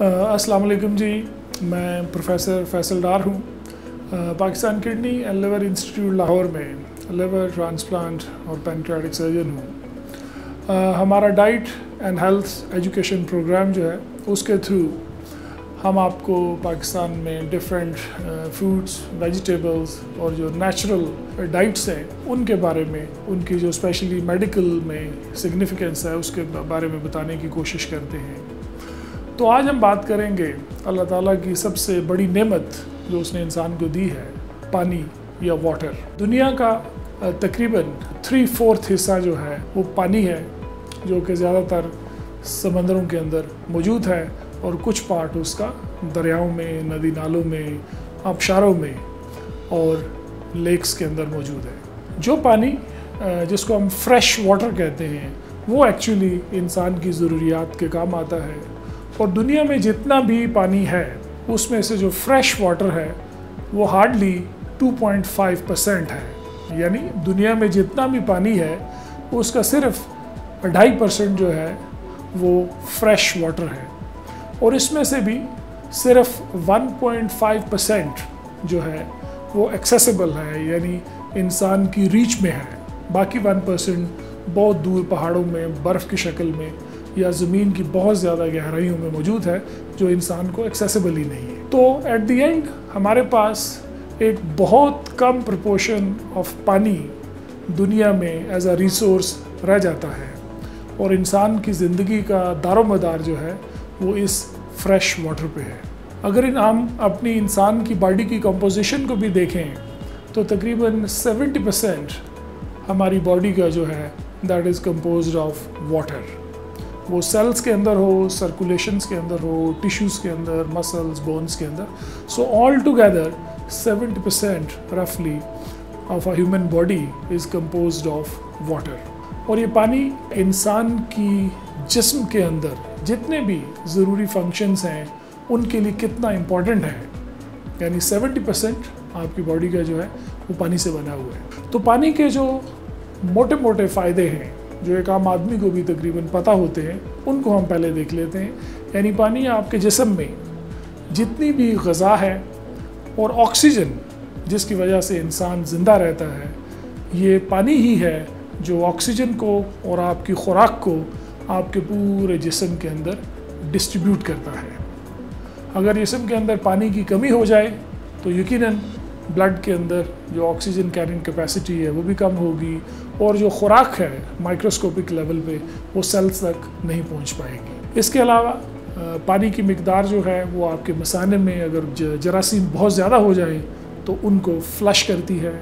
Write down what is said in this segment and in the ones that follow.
अस्सलाम वालेकुम जी। मैं प्रोफेसर फैसल डार हूँ। Pakistan kidney and liver institute Lahore में लिवर ट्रांसप्लांट और पैनक्रियाटिक सर्जन हूँ। हमारा diet and health education programme जो है, उसके थ्रू हम आपको पाकिस्तान में डिफरेंट फ्रूट्स वेजिटेबल्स और जो नेचुरल डाइट्स हैं, उनके बारे में, उनकी जो स्पेशली मेडिकल में सिग्निफिकेंस है, उसके बारे में बताने की कोशिश करते हैं। तो आज हम बात करेंगे अल्लाह ताला की सबसे बड़ी नेमत जो उसने इंसान को दी है, पानी या वाटर दुनिया का तकरीबन थ्री फोर्थ हिस्सा जो है, वो पानी है, जो कि ज़्यादातर समंदरों के अंदर मौजूद है और कुछ पार्ट उसका दरियाओं में, नदी नालों में, आबशारों में और लेक्स के अंदर मौजूद है। जो पानी जिसको हम फ्रेश वाटर कहते हैं, वो एक्चुअली इंसान की ज़रूरियात के काम आता है। और दुनिया में जितना भी पानी है, उसमें से जो फ्रेश वाटर है, वो हार्डली 2.5 परसेंट है। यानी दुनिया में जितना भी पानी है, उसका सिर्फ़ ढाई परसेंट जो है, वो फ्रेश वाटर है। और इसमें से भी सिर्फ़ 1.5 परसेंट जो है, वो एक्सेसिबल है, यानी इंसान की रीच में है। बाकी वन परसेंट बहुत दूर पहाड़ों में, बर्फ़ की शक्ल में या ज़मीन की बहुत ज़्यादा गहराइयों में मौजूद है, जो इंसान को एक्सेसिबल ही नहीं है। तो एट द एंड हमारे पास एक बहुत कम प्रपोर्शन ऑफ़ पानी दुनिया में एज अ रिसोर्स रह जाता है। और इंसान की ज़िंदगी का दारोमदार जो है, वो इस फ्रेश वाटर पे है। अगर इन हम अपनी इंसान की बॉडी की कंपोजिशन को भी देखें तो तकरीबन 70 परसेंट हमारी बॉडी का जो है that is compose of water वो सेल्स के अंदर हो सर्कुलेशंस के अंदर हो टिश्यूज़ के अंदर मसल्स बोन्स के अंदर। सो ऑल टुगेदर 70 परसेंट रफली of a human body is compose of water और ये पानी इंसान की जिस्म के अंदर जितने भी ज़रूरी फ़ंक्शंस हैं, उनके लिए कितना इम्पोर्टेंट है। यानी 70 परसेंट आपकी बॉडी का जो है, वो पानी से बना हुआ है। तो पानी के जो मोटे मोटे फ़ायदे हैं जो एक आम आदमी को भी तकरीबन पता होते हैं, उनको हम पहले देख लेते हैं। यानी पानी आपके जिसम में जितनी भी गज़ा है और ऑक्सीजन जिसकी वजह से इंसान ज़िंदा रहता है, ये पानी ही है जो ऑक्सीजन को और आपकी खुराक को आपके पूरे जिसम के अंदर डिस्ट्रीब्यूट करता है। अगर जिसम के अंदर पानी की कमी हो जाए तो यकीनन ब्लड के अंदर जो ऑक्सीजन कैरिंग कैपेसिटी है, वो भी कम होगी और जो खुराक है माइक्रोस्कोपिक लेवल पे, वो सेल्स तक नहीं पहुँच पाएगी। इसके अलावा पानी की मकदार जो है, वो आपके मसाने में अगर जरासीम बहुत ज़्यादा हो जाए तो उनको फ्लश करती है।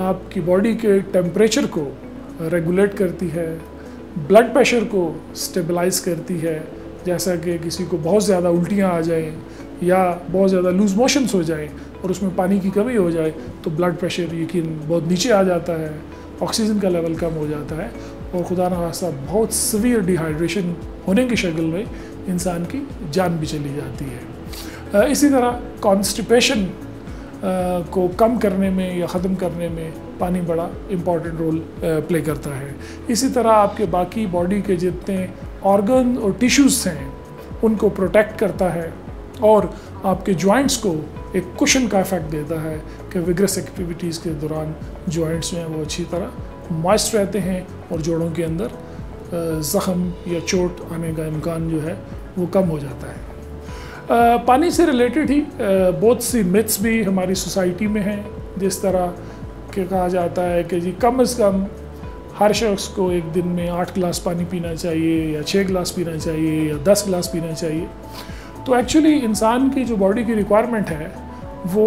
आपकी बॉडी के टेम्परेचर को रेगुलेट करती है। ब्लड प्रेशर को स्टेबलाइज करती है। जैसा कि किसी को बहुत ज़्यादा उल्टियाँ आ जाएँ या बहुत ज़्यादा लूज मोशंस हो जाए और उसमें पानी की कमी हो जाए तो ब्लड प्रेशर यकीन बहुत नीचे आ जाता है ऑक्सीजन का लेवल कम हो जाता है और खुदा न खासा बहुत सवियर डिहाइड्रेशन होने की शक्ल में इंसान की जान भी चली जाती है। इसी तरह कॉन्स्टिपेशन को कम करने में या ख़त्म करने में पानी बड़ा इंपॉर्टेंट रोल प्ले करता है। इसी तरह आपके बाकी बॉडी के जितने ऑर्गन और टिश्यूज़ हैं, उनको प्रोटेक्ट करता है। और आपके जॉइंट्स को एक कुशन का इफ़ेक्ट देता है कि विग्रस एक्टिविटीज़ के दौरान जॉइंट्स हैं वो अच्छी तरह मॉइस्ट रहते हैं और जोड़ों के अंदर ज़ख़म या चोट आने का इम्कान जो है वो कम हो जाता है। पानी से रिलेटेड ही बहुत सी मिथ्स भी हमारी सोसाइटी में हैं। जिस तरह के कहा जाता है कि जी कम अज़ कम हर शख्स को एक दिन में आठ गिलास पानी पीना चाहिए या छः गिलास पीना चाहिए या दस गिलास पीना चाहिए। तो एक्चुअली इंसान की जो बॉडी की रिक्वायरमेंट है, वो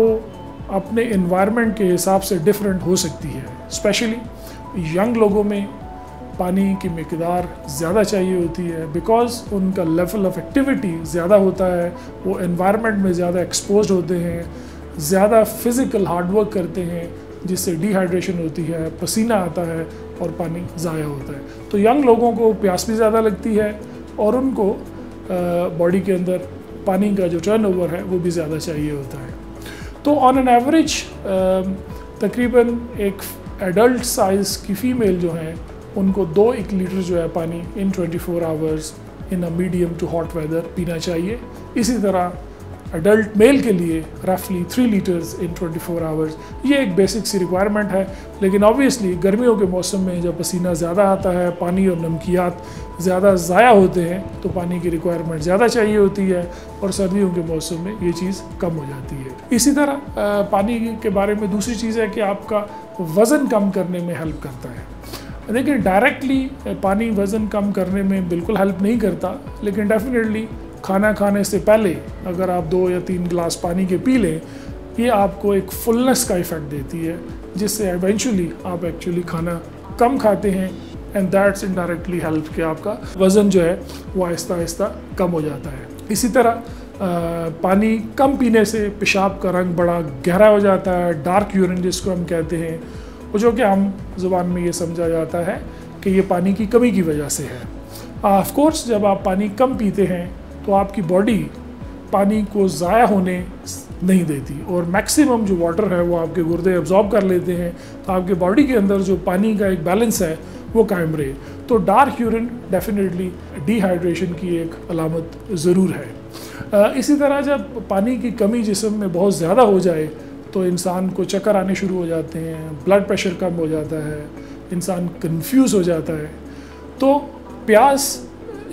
अपने इन्वायरमेंट के हिसाब से डिफरेंट हो सकती है। स्पेशली यंग लोगों में पानी की मकदार ज़्यादा चाहिए होती है बिकॉज़ उनका लेवल ऑफ़ एक्टिविटी ज़्यादा होता है, वो इन्वायरमेंट में ज़्यादा एक्सपोज होते हैं, ज़्यादा फ़िज़िकल हार्डवर्क करते हैं, जिससे डिहाइड्रेशन होती है, पसीना आता है और पानी ज़ाया होता है। तो यंग लोगों को प्यास भी ज़्यादा लगती है और उनको बॉडी के अंदर पानी का जो टर्न है, वो भी ज़्यादा चाहिए होता है। तो ऑन एन एवरेज तकरीबन एक एडल्ट साइज़ की फ़ीमेल जो है, उनको दो एक लीटर जो है पानी in 24 four hours in a medium to hot weather पीना चाहिए। इसी तरह अडल्ट मेल के लिए रफली three litres in 24 four hours ये एक बेसिक सी रिक्वायरमेंट है, लेकिन ऑब्वियसली गर्मियों के मौसम में जब पसीना ज़्यादा आता है, पानी और नमकियात ज़्यादा ज़ाया होते हैं तो पानी की रिक्वायरमेंट ज़्यादा चाहिए होती है और सर्दियों के मौसम में ये चीज़ कम हो जाती है। इसी तरह पानी के बारे में दूसरी चीज़ है कि आपका वज़न कम करने में हेल्प करता है। देखिए डायरेक्टली पानी वज़न कम करने में बिल्कुल हेल्प नहीं करता, लेकिन डेफिनेटली खाना खाने से पहले अगर आप दो या तीन गिलास पानी के पी लें ये आपको एक फुलनेस का इफ़ेक्ट देती है जिससे एवेंचुअली आप एक्चुअली खाना कम खाते हैं एंड दैट्स इनडायरेक्टली हेल्प कि आपका वज़न जो है वो आहिस्ता आहिस्ता कम हो जाता है। इसी तरह आ, पानी कम पीने से पेशाब का रंग बड़ा गहरा हो जाता है डार्क यूरिन जिसको हम कहते हैं वो जो कि आम ज़ुबान में ये समझा जाता है कि ये पानी की कमी की वजह से है। ऑफ़ कोर्स जब आप पानी कम पीते हैं तो आपकी बॉडी पानी को ज़ाया होने नहीं देती। और मैक्सिमम जो वाटर है वो आपके गुर्दे एब्जॉर्ब कर लेते हैं तो आपके बॉडी के अंदर जो पानी का एक बैलेंस है, वो कायम रहे। तो डार्क यूरिन डेफिनेटली डिहाइड्रेशन की एक अलामत ज़रूर है। इसी तरह जब पानी की कमी जिसम में बहुत ज़्यादा हो जाए तो इंसान को चक्कर आने शुरू हो जाते हैं ब्लड प्रेशर कम हो जाता है, इंसान कंफ्यूज हो जाता है। तो प्यास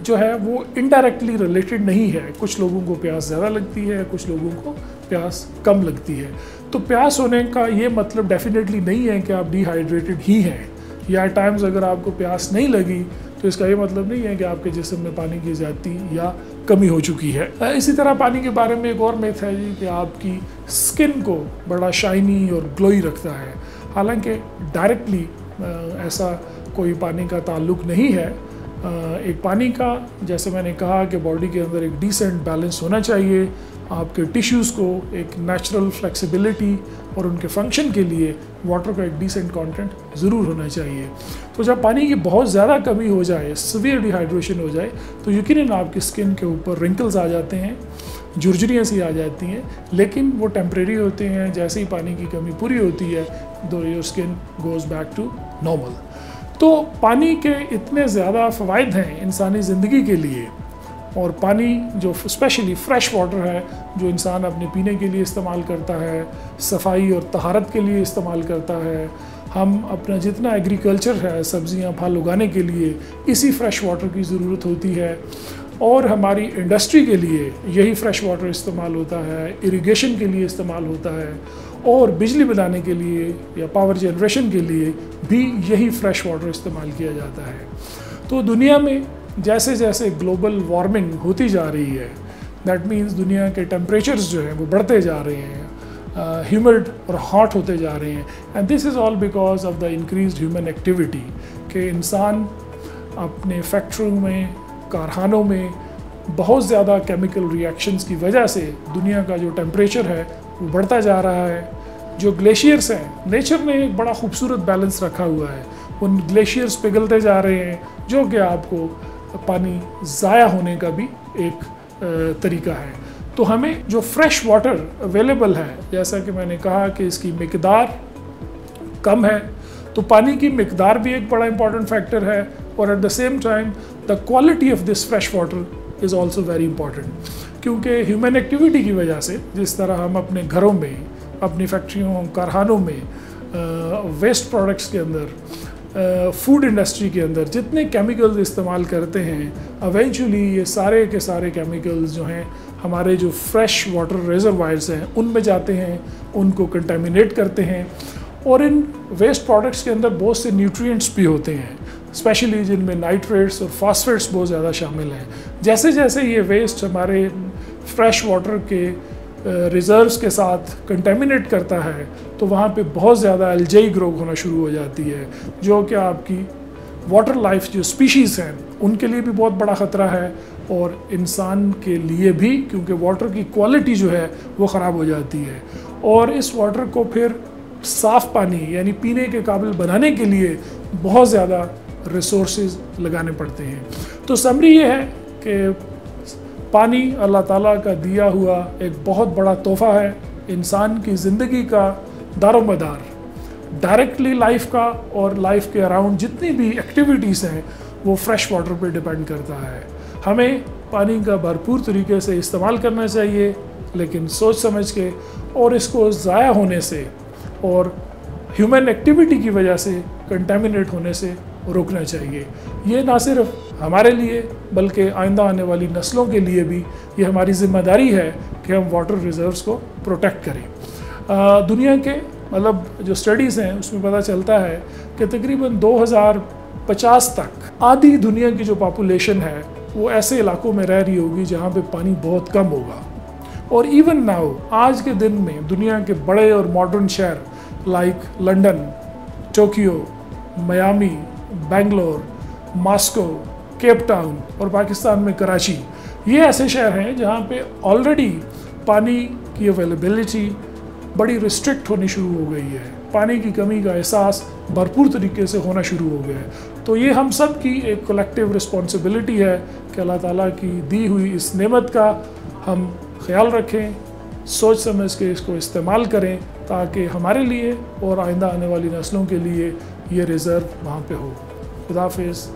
जो है वो इनडायरेक्टली रिलेटेड नहीं है। कुछ लोगों को प्यास ज़्यादा लगती है, कुछ लोगों को प्यास कम लगती है। तो प्यास होने का ये मतलब डेफिनेटली नहीं है कि आप डिहाइड्रेटेड ही हैं। या टाइम्स अगर आपको प्यास नहीं लगी तो इसका ये मतलब नहीं है कि आपके जिसम में पानी की ज़्यादती या कमी हो चुकी है। इसी तरह पानी के बारे में एक और मेथ है जी कि आपकी स्किन को बड़ा शाइनी और ग्लोई रखता है। हालाँकि डायरेक्टली ऐसा कोई पानी का ताल्लुक नहीं है एक पानी का, जैसे मैंने कहा कि बॉडी के अंदर एक डिसेंट बैलेंस होना चाहिए, आपके टिश्यूज़ को एक नेचुरल फ्लेक्सिबिलिटी और उनके फ़ंक्शन के लिए वाटर का एक डिसेंट कंटेंट ज़रूर होना चाहिए। तो जब पानी की बहुत ज़्यादा कमी हो जाए सवियर डिहाइड्रेशन हो जाए तो यकीन आपकी स्किन के ऊपर रिंकल्स आ जाते हैं झुरझुरियाँ सी आ जाती हैं, लेकिन वो टेम्प्रेरी होते हैं, जैसे ही पानी की कमी पूरी होती है दो your skin goes back to normal तो पानी के इतने ज़्यादा फ़वाद हैं इंसानी ज़िंदगी के लिए, और पानी जो स्पेशली फ़्रेश वाटर है, जो इंसान अपने पीने के लिए इस्तेमाल करता है, सफ़ाई और तहारत के लिए इस्तेमाल करता है, हम अपना जितना एग्रीकल्चर है, सब्ज़ियाँ, फल उगाने के लिए, इसी फ्रेश वाटर की ज़रूरत होती है। और हमारी इंडस्ट्री के लिए यही फ्रेश वाटर इस्तेमाल होता है इरिगेशन के लिए इस्तेमाल होता है और बिजली बनाने के लिए या पावर जनरेशन के लिए भी यही फ्रेश वाटर इस्तेमाल किया जाता है। तो दुनिया में जैसे जैसे ग्लोबल वार्मिंग होती जा रही है दैट मीन्स दुनिया के टेम्परेचर्स जो हैं वो बढ़ते जा रहे हैं ह्यूमिड uh, और हॉट होते जा रहे हैं and this is all because of the increase human activity कि इंसान अपने फैक्ट्रियों में कारखानों में बहुत ज़्यादा केमिकल रिएक्शंस की वजह से दुनिया का जो टेम्परेचर है, वो बढ़ता जा रहा है। जो ग्लेशियर्स हैं नेचर ने एक बड़ा खूबसूरत बैलेंस रखा हुआ है। उन ग्लेशियर्स पिघलते जा रहे हैं, जो कि आपको पानी ज़ाया होने का भी एक तरीका है। तो हमें जो फ्रेश वाटर अवेलेबल है, जैसा कि मैंने कहा कि इसकी मकदार कम है तो पानी की मकदार भी एक बड़ा इंपॉर्टेंट फैक्टर है और at the same time the quality of this fresh water is also very important क्योंकि ह्यूमन एक्टिविटी की वजह से, जिस तरह हम अपने घरों में, अपनी फैक्ट्रियों कारखानों में वेस्ट प्रोडक्ट्स के अंदर फ़ूड इंडस्ट्री के अंदर जितने केमिकल्स इस्तेमाल करते हैं अवेंचुअली ये सारे के सारे केमिकल्स जो हैं, हमारे जो फ्रेश वाटर रिजर्वायर्स हैं, उनमें जाते हैं, उनको कंटेमिनेट करते हैं। और इन वेस्ट प्रोडक्ट्स के अंदर बहुत से न्यूट्रिएंट्स भी होते हैं। स्पेशली जिनमें नाइट्रेट्स और फॉस्फेट्स बहुत ज़्यादा शामिल हैं। जैसे जैसे ये वेस्ट हमारे फ्रेश वाटर के रिजर्व्स के साथ कंटेमिनेट करता है तो वहाँ पे बहुत ज़्यादा एल्जेई ग्रोथ होना शुरू हो जाती है, जो कि आपकी वाटर लाइफ जो स्पीशीज़ हैं, उनके लिए भी बहुत बड़ा ख़तरा है और इंसान के लिए भी, क्योंकि वाटर की क्वालिटी जो है, वो ख़राब हो जाती है। और इस वाटर को फिर साफ़ पानी, यानी पीने के काबिल बनाने के लिए बहुत ज़्यादा रिसोर्स लगाने पड़ते हैं। तो समरी ये है कि पानी अल्लाह ताला का दिया हुआ एक बहुत बड़ा तोहफ़ा है इंसान की ज़िंदगी का दारोमदार डायरेक्टली लाइफ का और लाइफ के अराउंड जितनी भी एक्टिविटीज़ हैं, वो फ्रेश वाटर पे डिपेंड करता है। हमें पानी का भरपूर तरीके से इस्तेमाल करना चाहिए, लेकिन सोच समझ के और इसको ज़ाया होने से और ह्यूमन एक्टिविटी की वजह से कंटेमिनेट होने से रोकना चाहिए। ये ना सिर्फ़ हमारे लिए बल्कि आइंदा आने वाली नस्लों के लिए भी ये हमारी ज़िम्मेदारी है कि हम वाटर रिजर्व्स को प्रोटेक्ट करें। आ, दुनिया के मतलब जो स्टडीज़ हैं उसमें पता चलता है कि तकरीबन 2050 तक आधी दुनिया की जो पॉपुलेशन है वो ऐसे इलाकों में रह रही होगी जहाँ पे पानी बहुत कम होगा। और इवन नाउ आज के दिन में दुनिया के बड़े और मॉडर्न शहर like London Tokyo Miami Bangalore, Moscow, Cape Town और पाकिस्तान में कराची। ये ऐसे शहर हैं जहाँ पे ऑलरेडी पानी की अवेलेबिलिटी बड़ी रिस्ट्रिक्ट होनी शुरू हो गई है। पानी की कमी का एहसास भरपूर तरीके से होना शुरू हो गया है। तो ये हम सब की एक कलेक्टिव रिस्पॉन्सिबिलिटी है कि अल्लाह ताला की दी हुई इस नेमत का हम ख्याल रखें, सोच समझ के इसको इस्तेमाल करें ताकि हमारे लिए और आइंदा आने वाली नस्लों के लिए ये रिज़र्व वहाँ पे हो खुदाफिज़